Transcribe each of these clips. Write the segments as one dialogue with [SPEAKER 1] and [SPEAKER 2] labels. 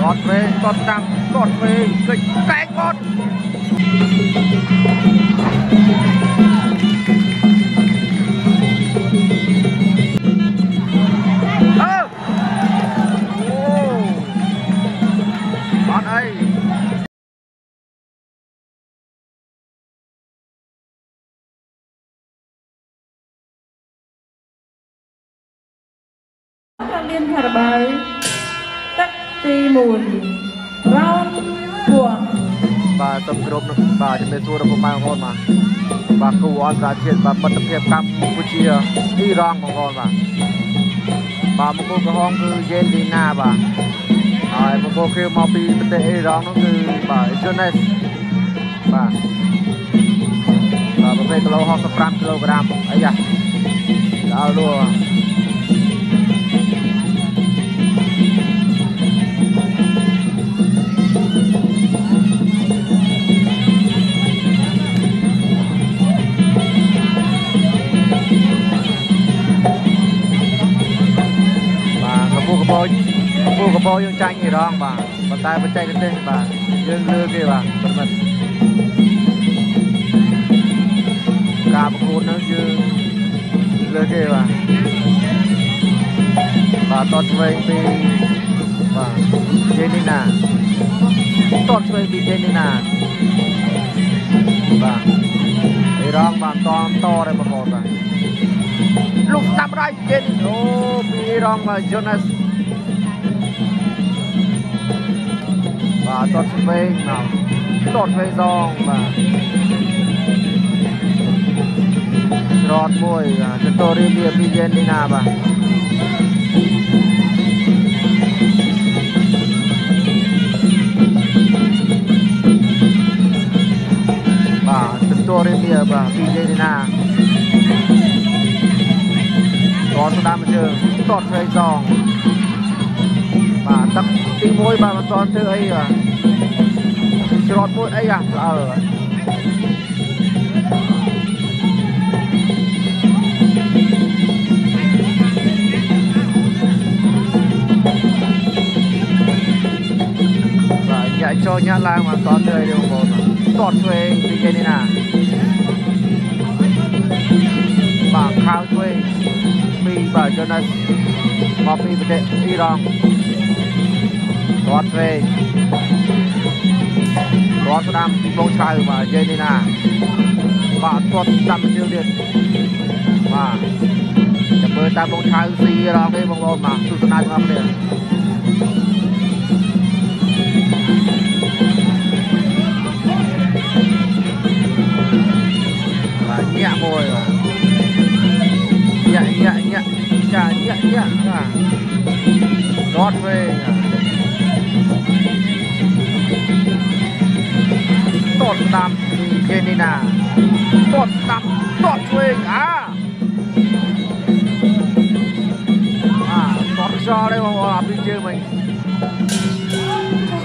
[SPEAKER 1] គាត់វេគាត់តាមគាត់វេគិចកែគាត់
[SPEAKER 2] ទឹកទី1 round 1
[SPEAKER 1] បាទសូមគោរពនឹងបាទជំរាបសួរដល់បងប្អូនបងប្អូនបាទបាទគូអន្តរជាតិបាទមិត្តភាពកម្ពុជាអ៊ីរ៉ង់បងប្អូនបាទបាទមកគូក្រហមគឺយេនលីណាបាទហើយមកគូគឺមកពីប្រទេសអ៊ីរ៉ង់នោះគឺបាទយូណេសបាទបាទប្រភេទគីឡូ65គីឡូក្រាមអីយ៉ាដល់លួបាទ ចាញ់អ៊ីរ៉ង់បាទប៉ុន្តែបច្ចេកទេសបាទយើងលឺគេបាទប្រិមិត្តការប្រកួតនោះយើងលើគេបាទបាទតតឆ្វេងពីបាទជេនីណាតតឆ្វេងពីជេនីណាបាទអ៊ីរ៉ង់បានតមតដែរបងប្អូនបាទលោកស្ដាប់រៃជេនីអូពីអ៊ីរ៉ង់បាទយូណាស បាទតតឆ្វេងមកតតឆ្វេងសងបាទរត់មួយចន្ទរីលីពីជេនីណាបាទបាទចន្ទរីលីបា ទពីជេនីណាតតស្ដាប់ជើងតតឆ្វេងសងបាទទឹកទី1បាទមិនតន់ធ្វើអីបាទច្រត់មួយអីអាស្អើបាទញាក់ចូលញាក់ឡើងមកតន់ធ្វើអីទេបងប្អូនតតឆ្វេងពីគេនេះណាបាទខោឆ្វេងពីបាទយូណាសមកពីប្រទេសអ៊ីរ៉ង់ តតឆ្វេងតតស្ដាំពីបងឆៅបាទយេនេះណាបាទតតស្ដាំជើងទៀតបាទចាំមើលតាមបងឆៅស៊ីរងទេបងប្អូនបាទទស្សនាទាំងអស់គ្នា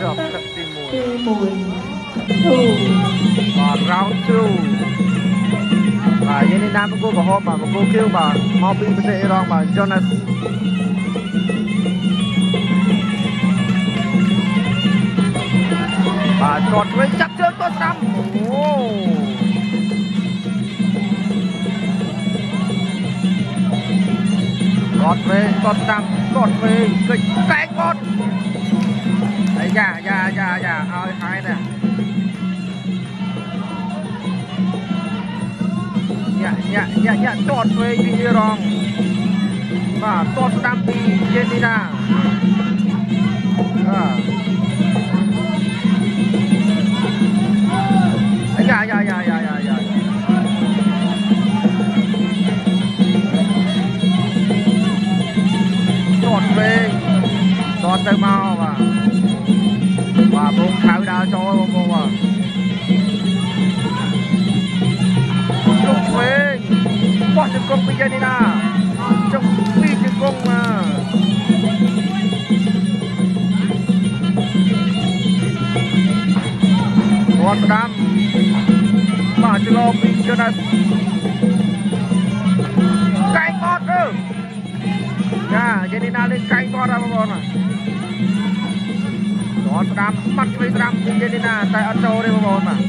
[SPEAKER 1] ជាប់ទឹកទី1
[SPEAKER 2] ទី1 2
[SPEAKER 1] បាទ round 2បាទយើងនេះណាមង្គលក្រហមបាទមង្គលខៀវបាទមកពីប្រទេសអ៊ីរ៉ង់បាទ Jonas បាទទាត់វិញចាប់ជើងទាត់ស្ដាំអូទាត់វិញទាត់ស្ដាំទាត់វិញគិចកែកទាត់អាយ៉ាយ៉ាយ៉ាយ៉ាឲ្យហើយណាញាក់ញាក់ញាក់ញាក់ទាត់ វិញពីអ៊ីរ៉ង់បាទទាត់ស្ដាំពីជេនីណាបាទយ៉ាយ៉ាយ៉ាយ៉ាយ៉ាយ៉ាតតវិញតតទៅមកបាទបាទ បងខៅដើរចូលបងប្អូនបាទចុះវិញបោះជង្គង់ពីយ៉ាងនេះណាចុះពីជង្គង់មកគាត់ស្ដាំបាទ អត់អើចាយេនីណាលេងកែងគាត់ហើយបងប្អូនអត់ស្ដាំបាត់ឆ្វេងស្ដាំពីយេលីណាតែអត់ចូលទេបងប្អូនបាទ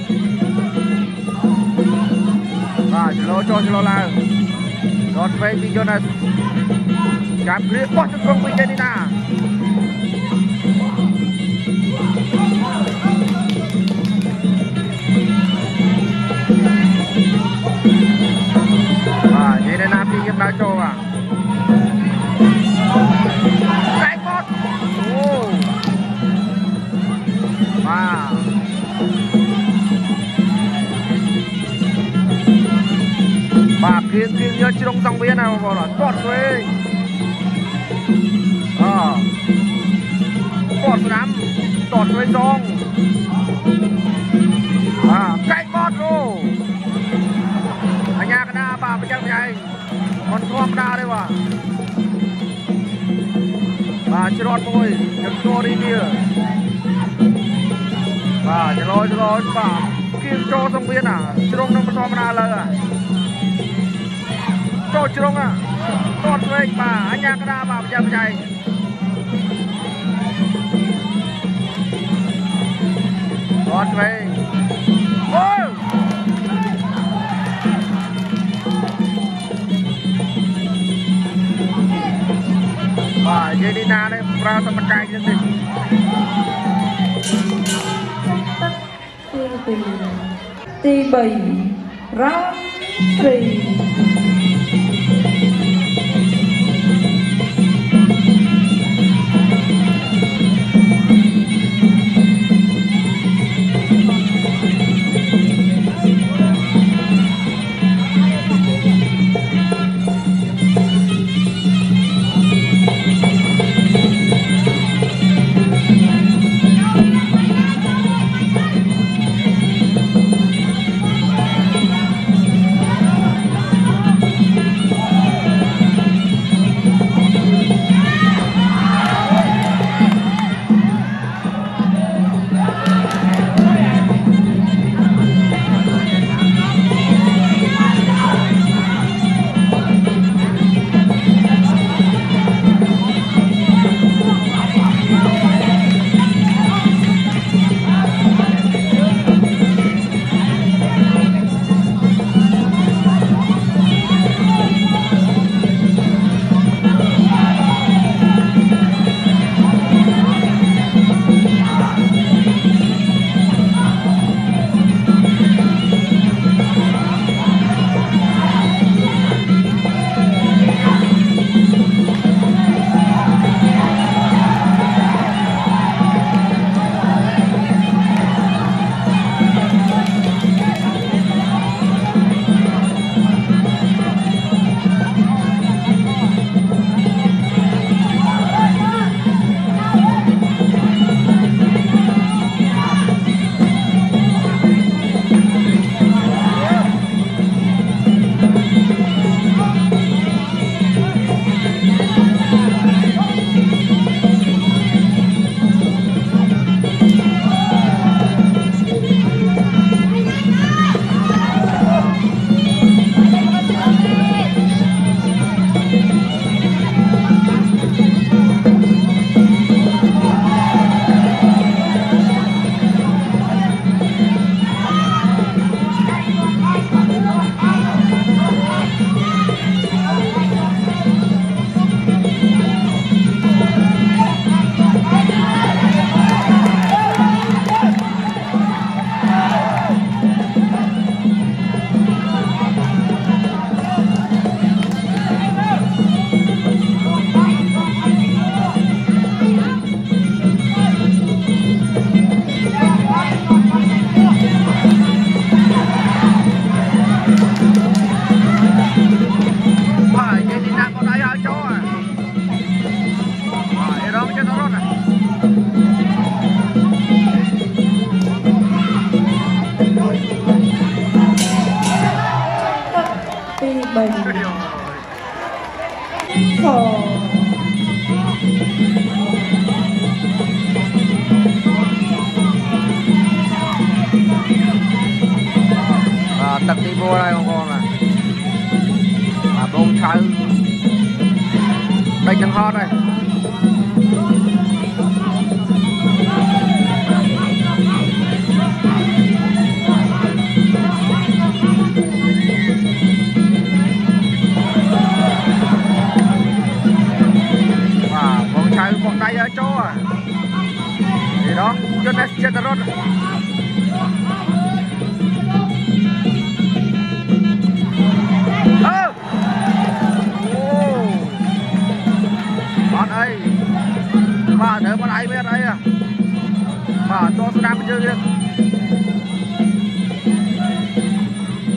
[SPEAKER 1] បាទចលោចុះចលោឡើងដតឆ្វេងពីយូណាសចាប់គ្រាបោះទៅត្រង់ពីយេលីណា បាទបាទគៀងគៀងយកជ្រុងសង្វៀនណាបងប្អូនអត់ទាត់ស្វេងអទាត់ស្ដាំទាត់ស្វេងសងបាទកែកបត់អូអញ្ញាកណាបាទប្រចាំថ្ងៃមិនធម្មតាទេបាទបាទច្រត់មួយយកស្គររីនេះ បាទចលោចលោបាទគៀងចូលសង្វៀនណាជ្រុងនឹងមិនធម្មតាលើអាចូលជ្រុងអាទាត់ស្វេងបាទអញ្ញាកណាបាទប្រចាំថ្ងៃទាត់ស្វេងអូបាទនិយាយនេះណានេះប្រើសមកាយនេះទេ
[SPEAKER 2] ទឹកទី2ទី3 round 3
[SPEAKER 1] បា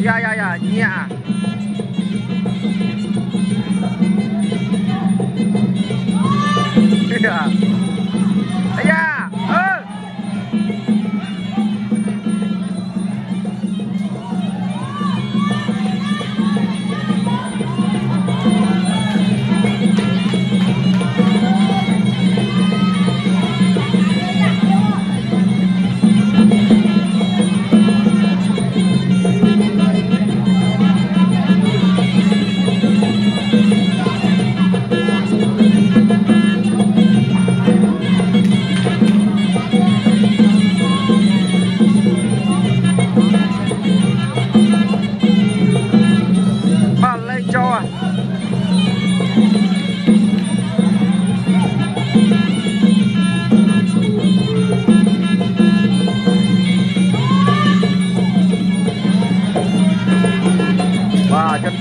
[SPEAKER 2] 呀呀呀你呀。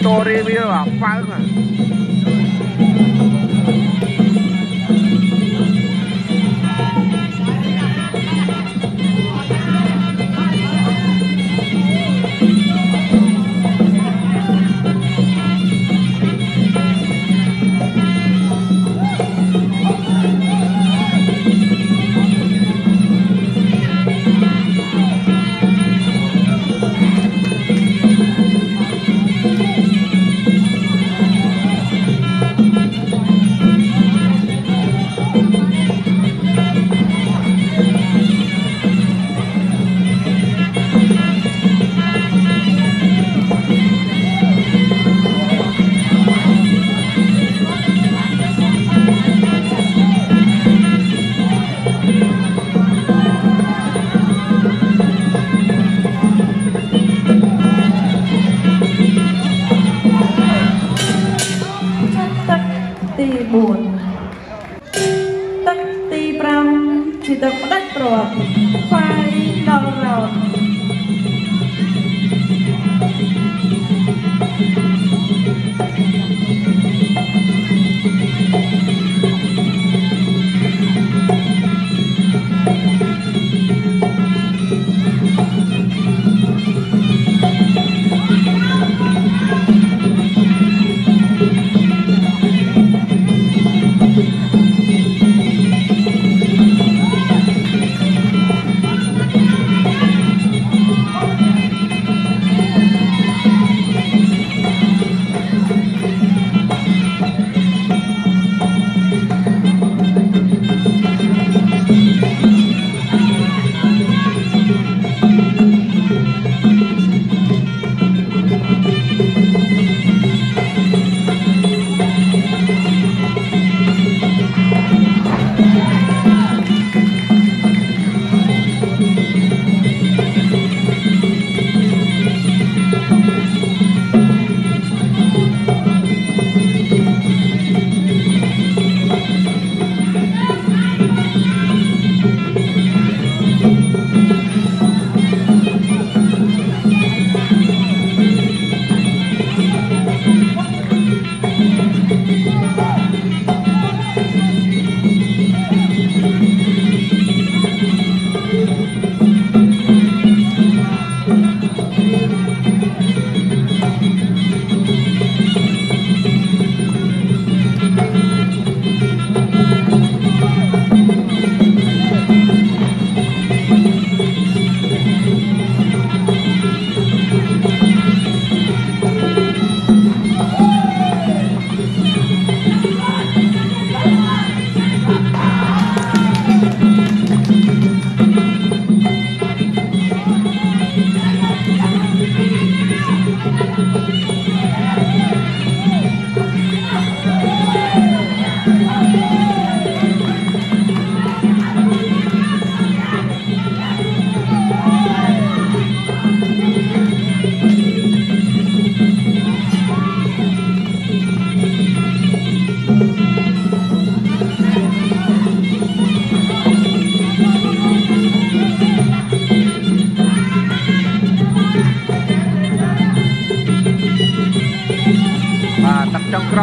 [SPEAKER 2] 多的没有 bây.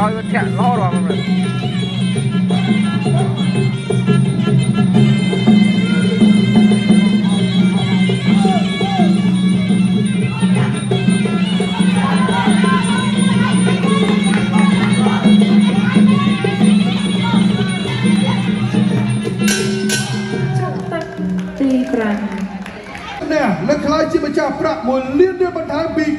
[SPEAKER 1] ក្រោយវាធាក់លោរហ៎
[SPEAKER 2] ចាប់ទឹកទី5
[SPEAKER 3] នេះនឹងខ្លាយជាម្ចាស់ប្រាក់1លានរៀលបន្ថែមពីខាត់អបាបានទៅលើ